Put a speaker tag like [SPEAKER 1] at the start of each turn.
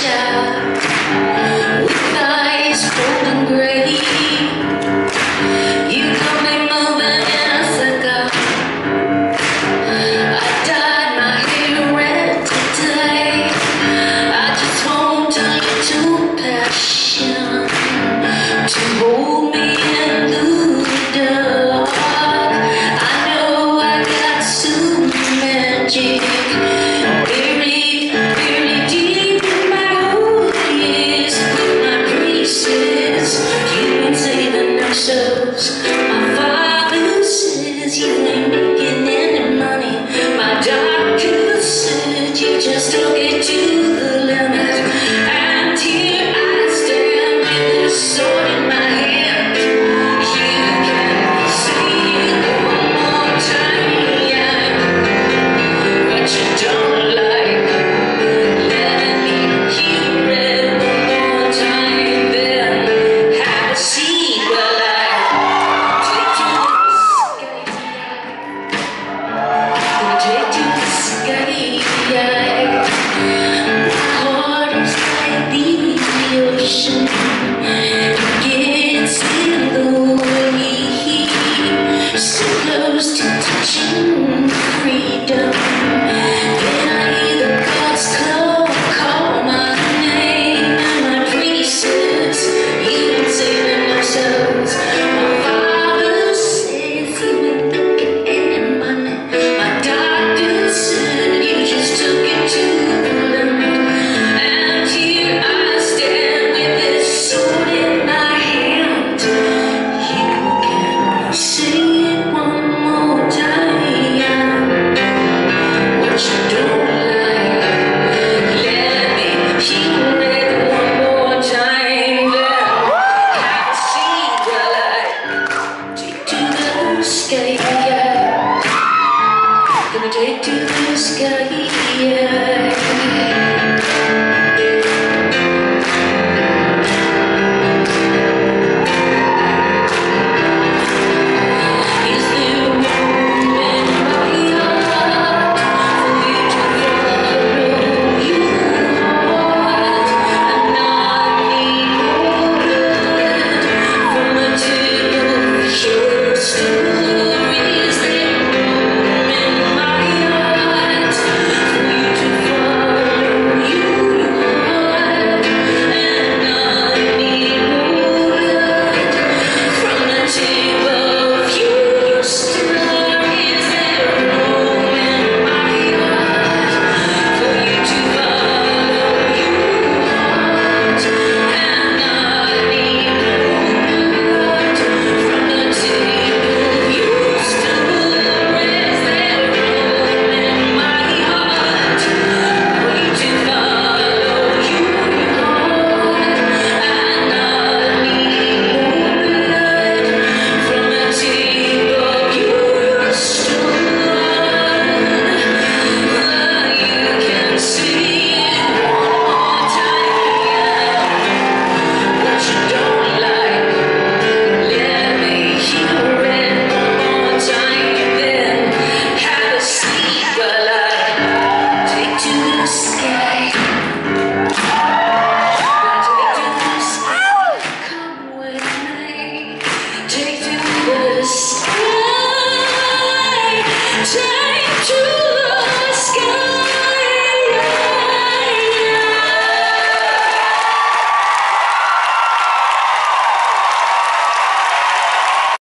[SPEAKER 1] shout Thank you. buscaría.